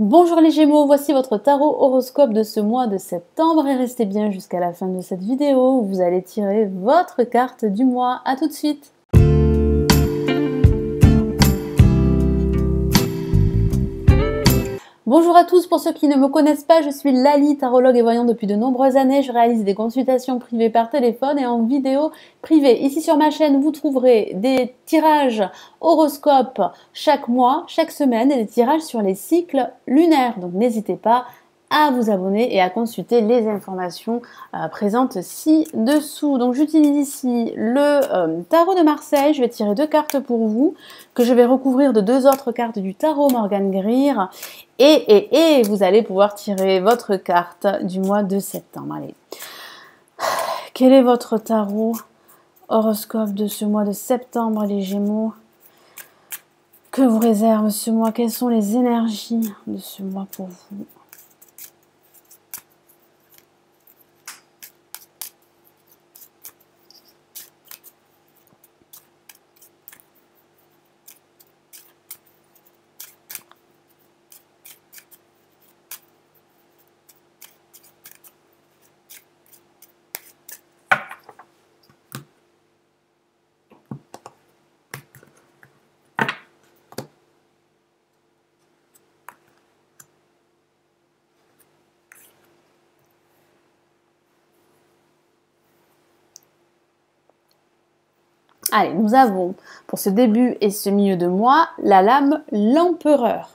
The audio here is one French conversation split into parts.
Bonjour les Gémeaux, voici votre tarot horoscope de ce mois de septembre et restez bien jusqu'à la fin de cette vidéo où vous allez tirer votre carte du mois. A tout de suite Bonjour à tous, pour ceux qui ne me connaissent pas, je suis Lali, tarologue et voyant depuis de nombreuses années. Je réalise des consultations privées par téléphone et en vidéo privée. Ici sur ma chaîne, vous trouverez des tirages horoscopes chaque mois, chaque semaine et des tirages sur les cycles lunaires. Donc n'hésitez pas à vous abonner et à consulter les informations euh, présentes ci-dessous. Donc j'utilise ici le euh, tarot de Marseille. Je vais tirer deux cartes pour vous que je vais recouvrir de deux autres cartes du tarot Morgan Greer. Et, et, et vous allez pouvoir tirer votre carte du mois de septembre. Allez. Quel est votre tarot? Horoscope de ce mois de septembre, les Gémeaux Que vous réserve ce mois? Quelles sont les énergies de ce mois pour vous? Allez, nous avons pour ce début et ce milieu de mois la lame l'empereur.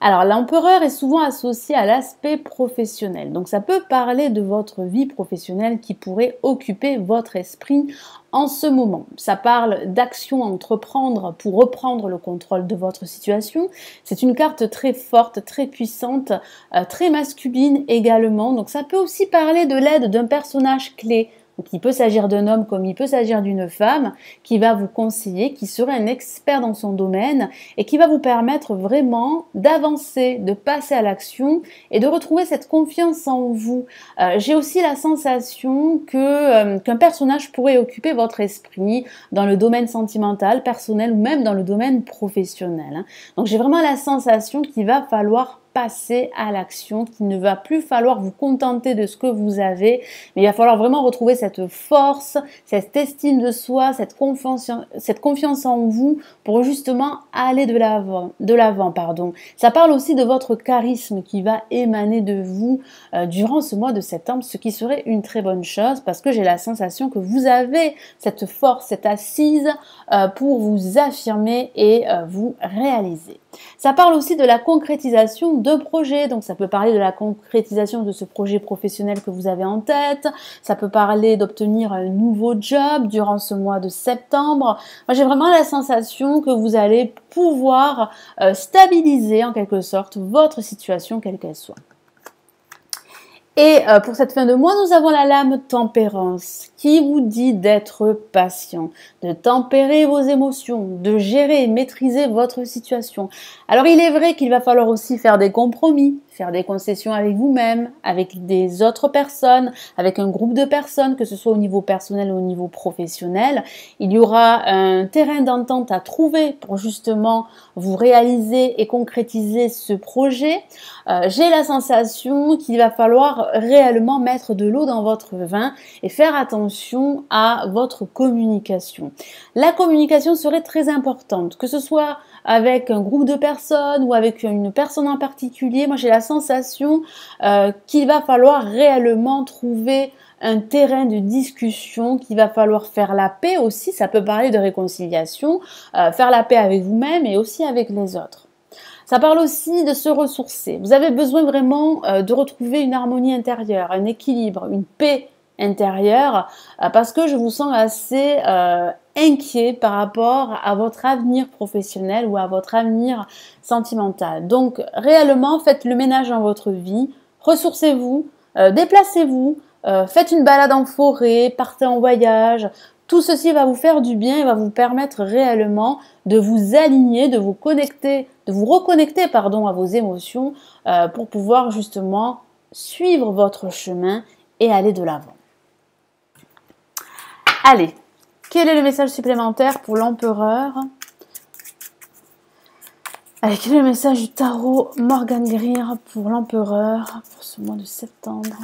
Alors l'empereur est souvent associé à l'aspect professionnel. Donc ça peut parler de votre vie professionnelle qui pourrait occuper votre esprit en ce moment. Ça parle d'action à entreprendre pour reprendre le contrôle de votre situation. C'est une carte très forte, très puissante, euh, très masculine également. Donc ça peut aussi parler de l'aide d'un personnage clé donc il peut s'agir d'un homme comme il peut s'agir d'une femme qui va vous conseiller, qui serait un expert dans son domaine et qui va vous permettre vraiment d'avancer, de passer à l'action et de retrouver cette confiance en vous. Euh, j'ai aussi la sensation euh, qu'un personnage pourrait occuper votre esprit dans le domaine sentimental, personnel ou même dans le domaine professionnel. Hein. Donc j'ai vraiment la sensation qu'il va falloir passer à l'action, qu'il ne va plus falloir vous contenter de ce que vous avez, mais il va falloir vraiment retrouver cette force, cette estime de soi, cette confiance, en vous pour justement aller de l'avant. Ça parle aussi de votre charisme qui va émaner de vous euh, durant ce mois de septembre, ce qui serait une très bonne chose parce que j'ai la sensation que vous avez cette force, cette assise euh, pour vous affirmer et euh, vous réaliser. Ça parle aussi de la concrétisation de projets, donc ça peut parler de la concrétisation de ce projet professionnel que vous avez en tête, ça peut parler d'obtenir un nouveau job durant ce mois de septembre. Moi j'ai vraiment la sensation que vous allez pouvoir euh, stabiliser en quelque sorte votre situation quelle qu'elle soit. Et euh, pour cette fin de mois, nous avons la lame tempérance qui vous dit d'être patient, de tempérer vos émotions, de gérer et maîtriser votre situation. Alors il est vrai qu'il va falloir aussi faire des compromis, faire des concessions avec vous-même, avec des autres personnes, avec un groupe de personnes, que ce soit au niveau personnel ou au niveau professionnel. Il y aura un terrain d'entente à trouver pour justement vous réaliser et concrétiser ce projet. Euh, j'ai la sensation qu'il va falloir réellement mettre de l'eau dans votre vin et faire attention à votre communication. La communication serait très importante, que ce soit avec un groupe de personnes ou avec une personne en particulier. Moi, j'ai la sensation euh, qu'il va falloir réellement trouver un terrain de discussion, qu'il va falloir faire la paix aussi. Ça peut parler de réconciliation, euh, faire la paix avec vous-même et aussi avec les autres. Ça parle aussi de se ressourcer. Vous avez besoin vraiment euh, de retrouver une harmonie intérieure, un équilibre, une paix intérieure, euh, parce que je vous sens assez euh, inquiet par rapport à votre avenir professionnel ou à votre avenir sentimental. Donc réellement, faites le ménage dans votre vie, ressourcez-vous, déplacez-vous, faites une balade en forêt, partez en voyage, tout ceci va vous faire du bien et va vous permettre réellement de vous aligner, de vous connecter, de vous reconnecter pardon à vos émotions euh, pour pouvoir justement suivre votre chemin et aller de l'avant. Allez, quel est le message supplémentaire pour l'empereur Allez, quel est le message du tarot Morgan Greer pour l'empereur pour ce mois de septembre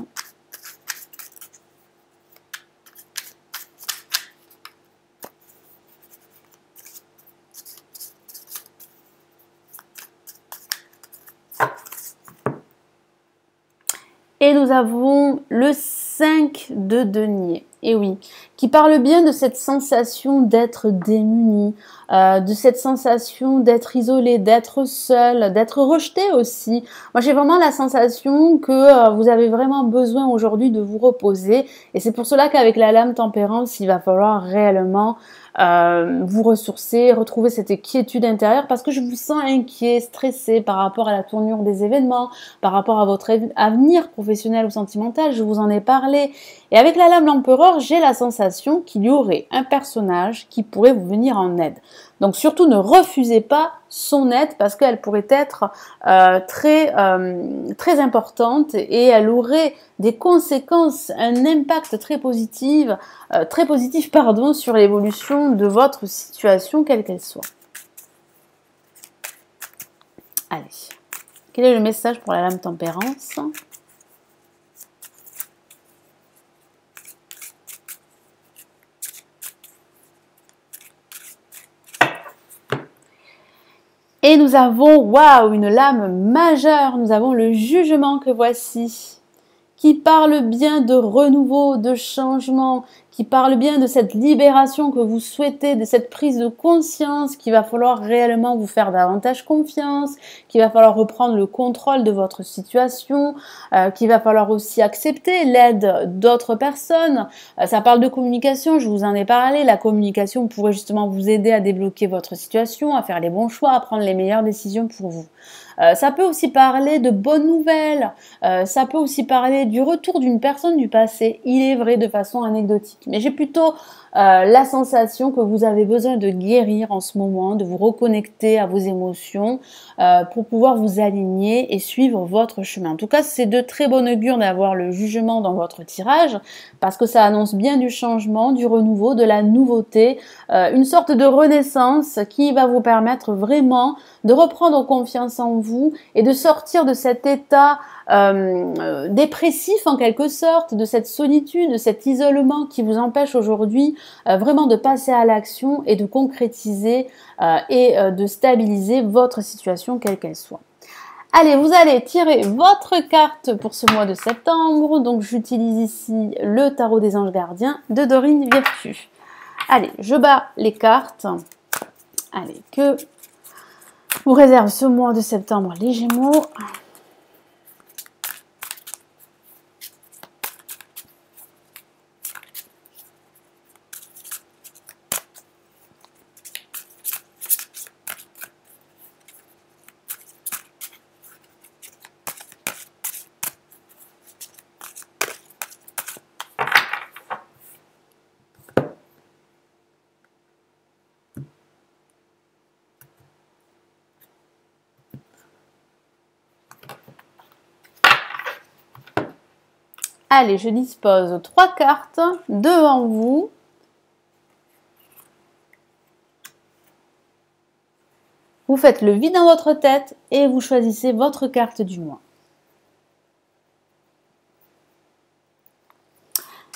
Et nous avons le 5 de denier. Et oui, qui parle bien de cette sensation d'être démuni, euh, de cette sensation d'être isolé, d'être seul, d'être rejeté aussi. Moi, j'ai vraiment la sensation que euh, vous avez vraiment besoin aujourd'hui de vous reposer. Et c'est pour cela qu'avec la lame tempérance, il va falloir réellement euh, vous ressourcer, retrouver cette quiétude intérieure parce que je vous sens inquiet, stressé par rapport à la tournure des événements, par rapport à votre avenir professionnel ou sentimental, je vous en ai parlé. Et avec la lame l'empereur, j'ai la sensation qu'il y aurait un personnage qui pourrait vous venir en aide. Donc surtout ne refusez pas son aide parce qu'elle pourrait être euh, très, euh, très importante et elle aurait des conséquences, un impact très positif, euh, très positif pardon, sur l'évolution de votre situation quelle qu'elle soit. Allez, quel est le message pour la lame tempérance? Et nous avons, waouh, une lame majeure. Nous avons le jugement que voici, qui parle bien de renouveau, de changement, qui parle bien de cette libération que vous souhaitez, de cette prise de conscience, qu'il va falloir réellement vous faire davantage confiance, qu'il va falloir reprendre le contrôle de votre situation, euh, qu'il va falloir aussi accepter l'aide d'autres personnes. Euh, ça parle de communication, je vous en ai parlé. La communication pourrait justement vous aider à débloquer votre situation, à faire les bons choix, à prendre les meilleures décisions pour vous. Euh, ça peut aussi parler de bonnes nouvelles. Euh, ça peut aussi parler du retour d'une personne du passé. Il est vrai de façon anecdotique. Mais j'ai plutôt euh, la sensation que vous avez besoin de guérir en ce moment, de vous reconnecter à vos émotions pour pouvoir vous aligner et suivre votre chemin. En tout cas, c'est de très bonne augure d'avoir le jugement dans votre tirage parce que ça annonce bien du changement, du renouveau, de la nouveauté, une sorte de renaissance qui va vous permettre vraiment de reprendre confiance en vous et de sortir de cet état euh, euh, dépressif en quelque sorte, de cette solitude, de cet isolement qui vous empêche aujourd'hui euh, vraiment de passer à l'action et de concrétiser et de stabiliser votre situation quelle qu'elle soit. Allez, vous allez tirer votre carte pour ce mois de septembre. Donc j'utilise ici le tarot des anges gardiens de Dorine Virtue. Allez, je bats les cartes. Allez, que vous réserve ce mois de septembre les Gémeaux. Allez, je dispose trois cartes devant vous. Vous faites le vide dans votre tête et vous choisissez votre carte du mois.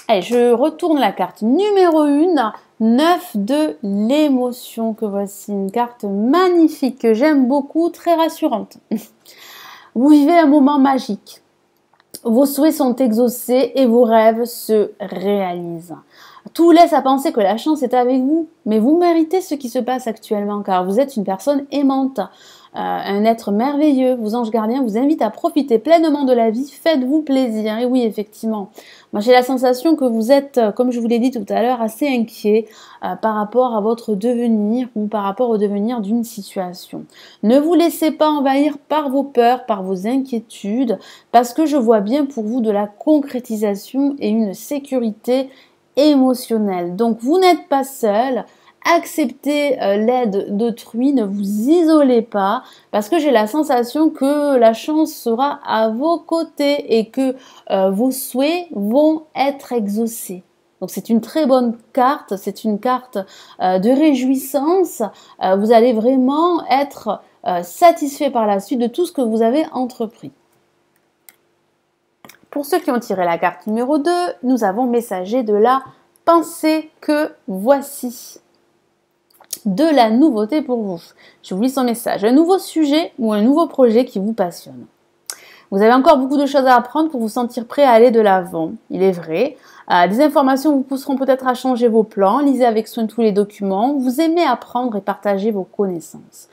Allez, je retourne la carte numéro 1, 9 de l'émotion que voici. Une carte magnifique que j'aime beaucoup, très rassurante. Vous vivez un moment magique. Vos souhaits sont exaucés et vos rêves se réalisent. Tout laisse à penser que la chance est avec vous, mais vous méritez ce qui se passe actuellement car vous êtes une personne aimante. Euh, un être merveilleux. Vos anges gardiens vous invitent à profiter pleinement de la vie. Faites-vous plaisir. Et oui, effectivement. Moi, j'ai la sensation que vous êtes, euh, comme je vous l'ai dit tout à l'heure, assez inquiet euh, par rapport à votre devenir ou par rapport au devenir d'une situation. Ne vous laissez pas envahir par vos peurs, par vos inquiétudes, parce que je vois bien pour vous de la concrétisation et une sécurité émotionnelle. Donc, vous n'êtes pas seul acceptez euh, l'aide d'autrui, ne vous isolez pas, parce que j'ai la sensation que la chance sera à vos côtés et que euh, vos souhaits vont être exaucés. Donc c'est une très bonne carte, c'est une carte euh, de réjouissance. vous allez vraiment être satisfait par la suite de tout ce que vous avez entrepris. Pour ceux qui ont tiré la carte numéro 2, nous avons messager de la pensée que voici de la nouveauté pour vous. Je vous lis son message. Un nouveau sujet ou un nouveau projet qui vous passionne. Vous avez encore beaucoup de choses à apprendre pour vous sentir prêt à aller de l'avant. Il est vrai. Euh, des informations vous pousseront peut-être à changer vos plans. Lisez avec soin tous les documents. Vous aimez apprendre et partager vos connaissances.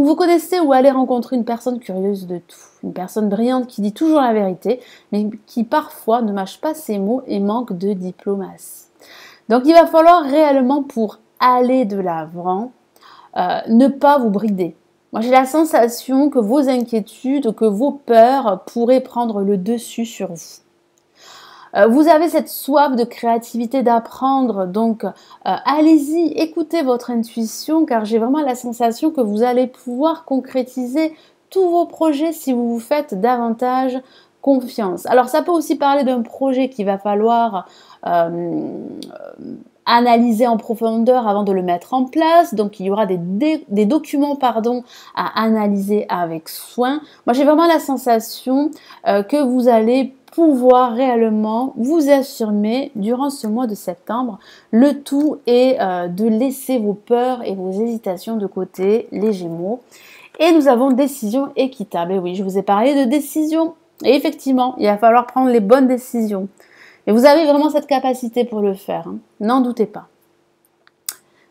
Ou vous connaissez ou allez rencontrer une personne curieuse de tout. Une personne brillante qui dit toujours la vérité, mais qui parfois ne mâche pas ses mots et manque de diplomatie. Donc il va falloir réellement pour aller de l'avant, euh, ne pas vous brider. Moi, j'ai la sensation que vos inquiétudes, que vos peurs pourraient prendre le dessus sur vous. Euh, vous avez cette soif de créativité, d'apprendre, donc euh, allez-y, écoutez votre intuition, car j'ai vraiment la sensation que vous allez pouvoir concrétiser tous vos projets si vous vous faites davantage confiance. Alors ça peut aussi parler d'un projet qu'il va falloir euh, analyser en profondeur avant de le mettre en place. Donc il y aura des, des documents pardon, à analyser avec soin. Moi j'ai vraiment la sensation euh, que vous allez pouvoir réellement vous affirmer durant ce mois de septembre. Le tout est euh, de laisser vos peurs et vos hésitations de côté, les Gémeaux. Et nous avons décision équitable. Et oui, je vous ai parlé de décision. Et effectivement, il va falloir prendre les bonnes décisions. Et vous avez vraiment cette capacité pour le faire, hein. n'en doutez pas.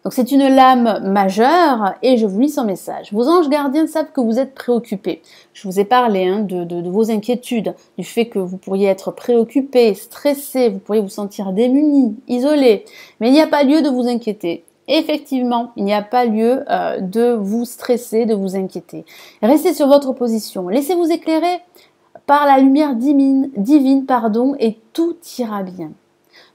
Donc c'est une lame majeure et je vous lis son message. Vos anges gardiens savent que vous êtes préoccupés. Je vous ai parlé hein, de, vos inquiétudes, du fait que vous pourriez être préoccupé, stressé, vous pourriez vous sentir démuni, isolé. Mais il n'y a pas lieu de vous inquiéter. Effectivement, il n'y a pas lieu euh, de vous stresser, de vous inquiéter. Restez sur votre position. Laissez-vous éclairer par la lumière divine, pardon, et tout ira bien.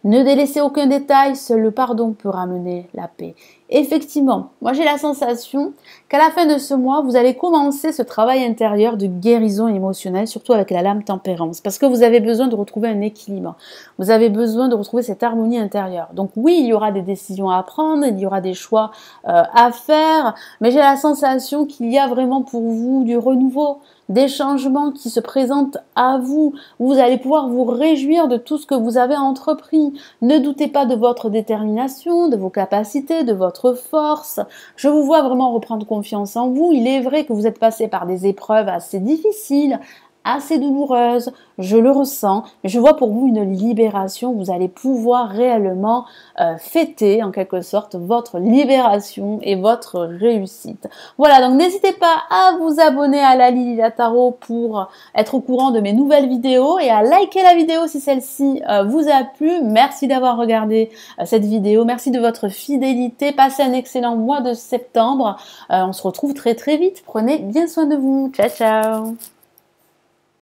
Ne délaissez aucun détail, seul le pardon peut ramener la paix. Effectivement, moi j'ai la sensation qu'à la fin de ce mois, vous allez commencer ce travail intérieur de guérison émotionnelle, surtout avec la lame tempérance, parce que vous avez besoin de retrouver un équilibre. Vous avez besoin de retrouver cette harmonie intérieure. Donc oui, il y aura des décisions à prendre, il y aura des choix euh, à faire, mais j'ai la sensation qu'il y a vraiment pour vous du renouveau, des changements qui se présentent à vous. Vous allez pouvoir vous réjouir de tout ce que vous avez entrepris. Ne doutez pas de votre détermination, de vos capacités, de force. Je vous vois vraiment reprendre confiance en vous. Il est vrai que vous êtes passé par des épreuves assez difficiles, assez douloureuse, je le ressens, mais je vois pour vous une libération, vous allez pouvoir réellement euh, fêter en quelque sorte votre libération et votre réussite. Voilà, donc n'hésitez pas à vous abonner à la Lily Tarot pour être au courant de mes nouvelles vidéos et à liker la vidéo si celle-ci euh, vous a plu. Merci d'avoir regardé euh, cette vidéo, merci de votre fidélité, passez un excellent mois de septembre. on se retrouve très très vite, prenez bien soin de vous. Ciao ciao